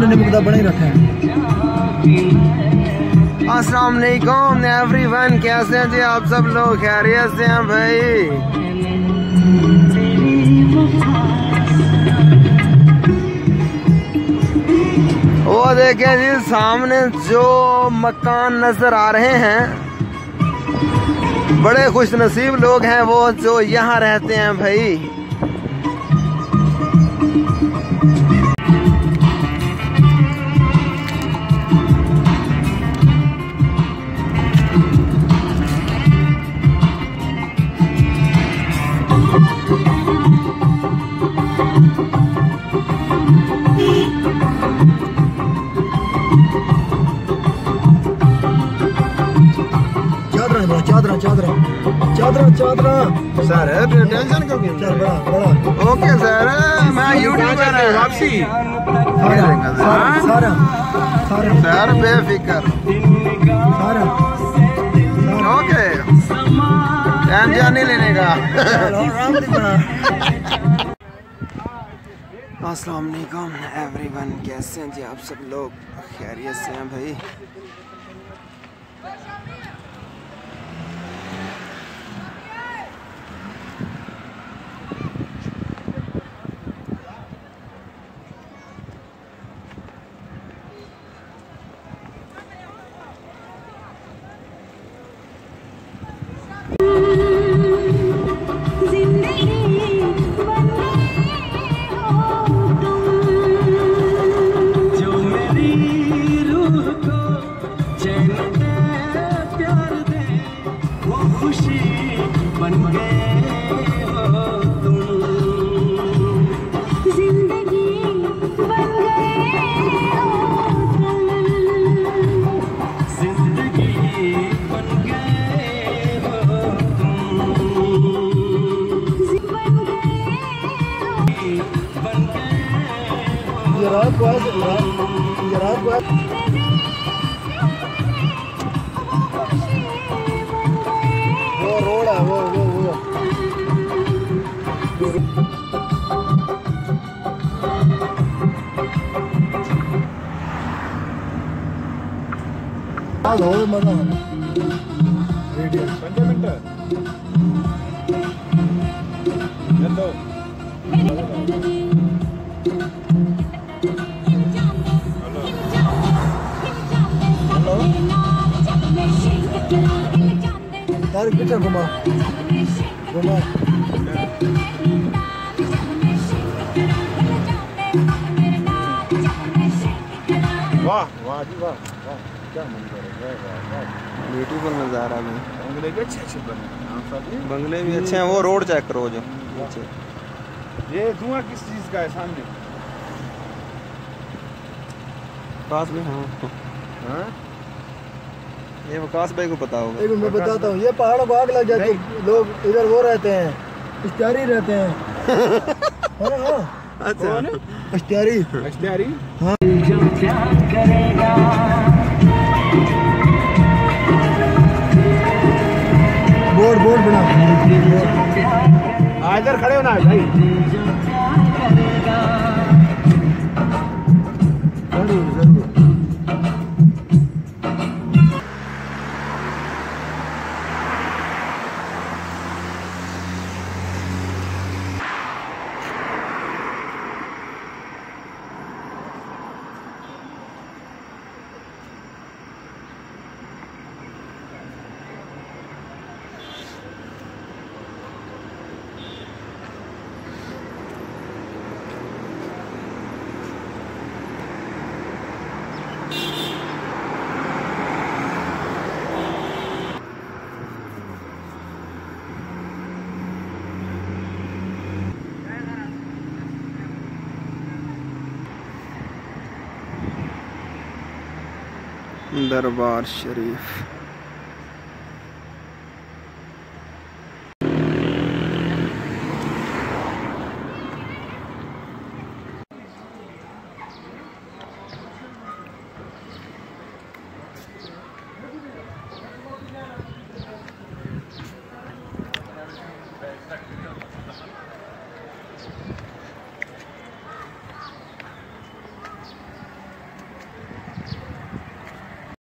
रखे अस्सलाम वालेकुम एवरीवन, कैसे हैं जी आप सब लोग? खैरियत से हैं भाई। वो देखें जी, सामने जो मकान नज़र आ रहे हैं, बड़े खुश नसीब लोग हैं वो जो यहाँ रहते हैं भाई। चादरा चादरा। चादरा चादरा। सर टेंशन क्यों की चल बड़ा बड़ा। ओके सर मैं यूट्यूबर है वापसी। सारा सारा सारा सर। बेफिक्र। सारा ओके। टेंशन नहीं लेने का। अस्सलाम वालेकुम एवरीवन। कैसे हैं जी आप सब लोग? खैरियत से हैं भाई। वो रोड है वो वो वो आज हो मज़ा रेडियो पंज मिनट चलो तार पीछे घुमा घुमा वाह वाह जी वाह वाह क्या मंजर है वाह वाह ब्यूटीफुल नज़ारा भाई बंगले भी अच्छे अच्छे बने हैं हाँ, बंगले भी अच्छे हैं वो रोड चेक करो जो नीचे ये धुआँ किस चीज़ का है सामने पास में हाँ हाँ ये वकास भाई को पता होगा। एक मैं बताता हूँ ये पहाड़ों को आग लग जाती है। लोग इधर वो रहते हैं इश्तियारी रहते हैं। हाँ हाँ? अच्छा। इश्तियारी बोर्ड बोर्ड बना। आ, इधर खड़े होना है भाई। ज़रूर ज़रूर। दरबार शरीफ